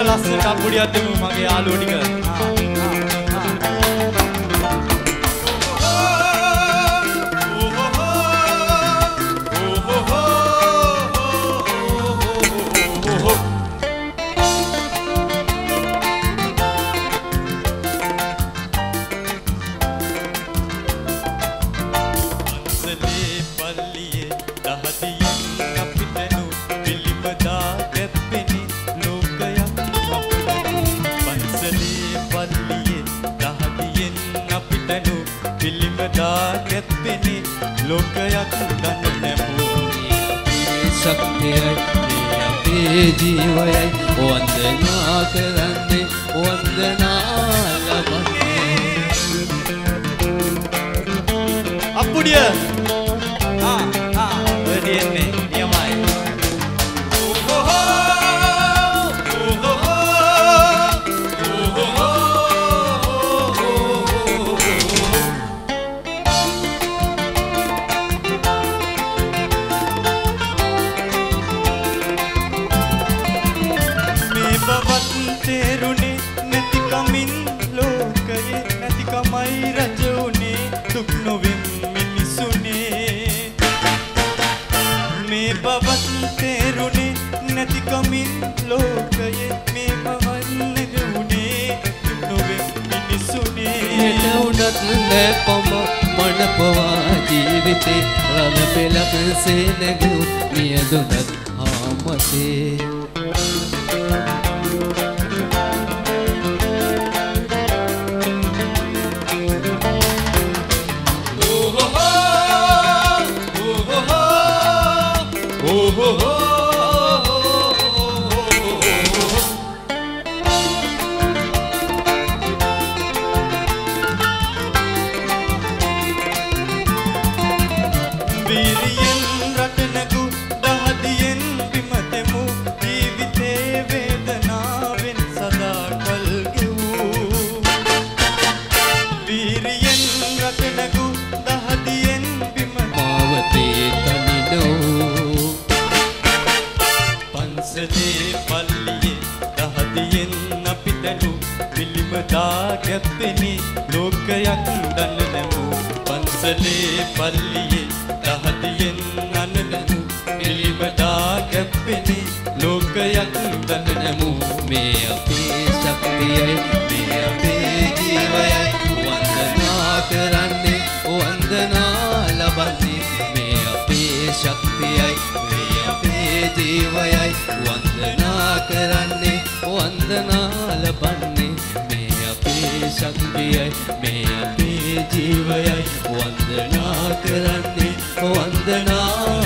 ලස්සනට අප්පුඩියක් දෙමු මගේ යාළුවෝ ටික. පන්සලේ පල්ලියේ දහදියෙන් අපිටනු පිළිමදා කැප්පෙනි ලෝකයක් දන්න නැමූ ශක්තියයි අපේ ජීවයයි වන්දනා කරන්නේ වන්දනා ලබන්නේ අප්පුඩිය මනපවා ජීවිතේ රළ පෙලක් සේ නැගූ මියදුනත් ආමතේ වීරියෙන් රටනකු දහදියෙන් බිමතෙමු ජීවිතේ වේදනාවෙන් සදා කල් ගෙවූ වීරියෙන් රටනකු දහදියෙන් බිම මාවතේ තනිනෝ. පන්සලේ පල්ලියේ දහදියෙන් අපිටනු පිළිමදා ගැප්පෙනි ලෝකයක් දන්න නැමු පන්සලේ පල්ලියේ මේ අපේ ශක්තියයි මේ අපේ ජීවයයි වන්දනා කරන්නේ වන්දනා ලබන්නේ මේ අපේ ශක්තියයි මේ අපේ ජීවයයි වන්දනා කරන්නේ වන්දනා ලබන්නේ මේ අපේ ශක්තියයි මේ අපේ ජීවයයි වන්දනා කරන්නේ වන්දනා